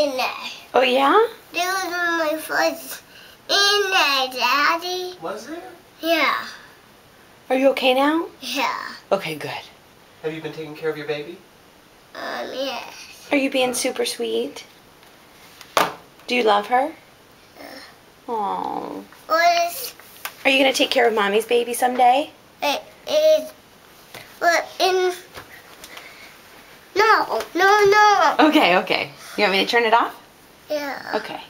in there. Oh, yeah? There was my fuzz in there, Daddy. Was there? Yeah. Are you okay now? Yeah. Okay, good. Have you been taking care of your baby? Um, yes. Are you being super sweet? Do you love her? Oh. What is Are you going to take care of mommy's baby someday? it is what in No, no, no. Okay, okay. You want me to turn it off? Yeah. Okay.